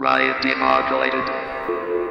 Riot demodulated.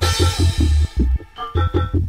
Bad boy.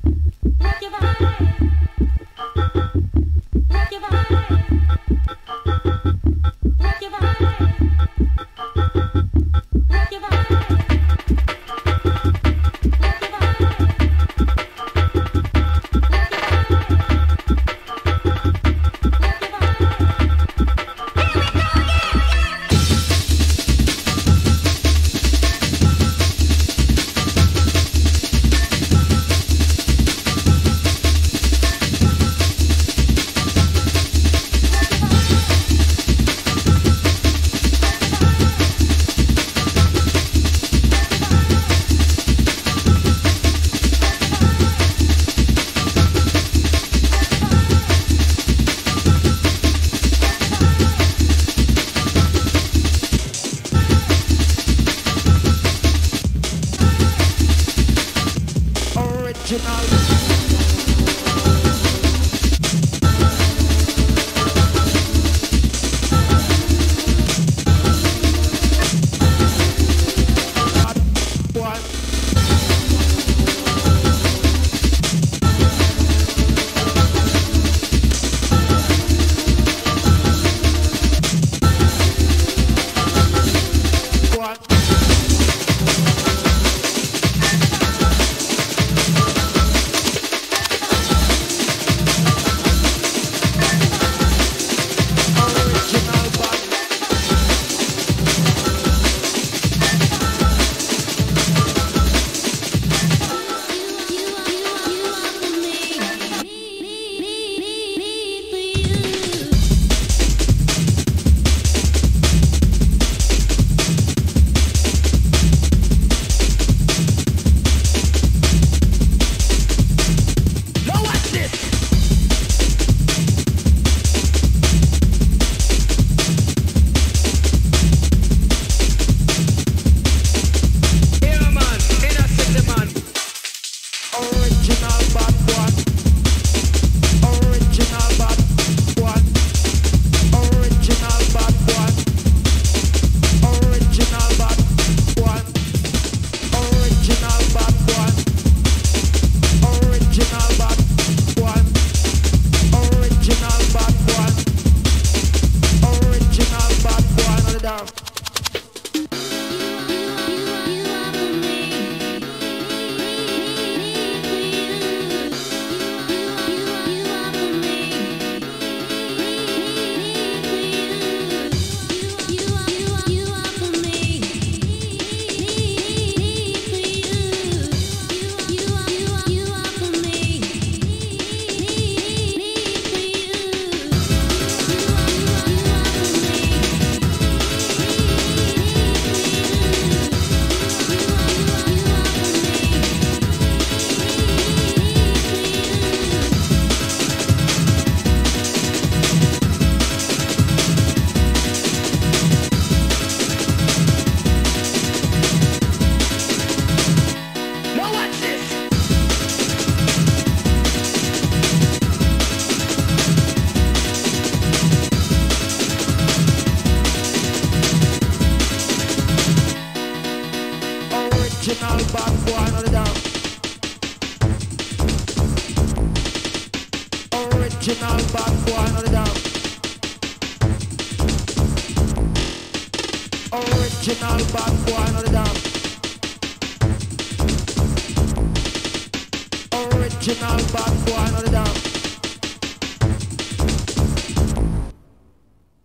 original bad boy, not the dance.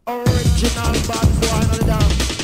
Original bad boy, not the dance.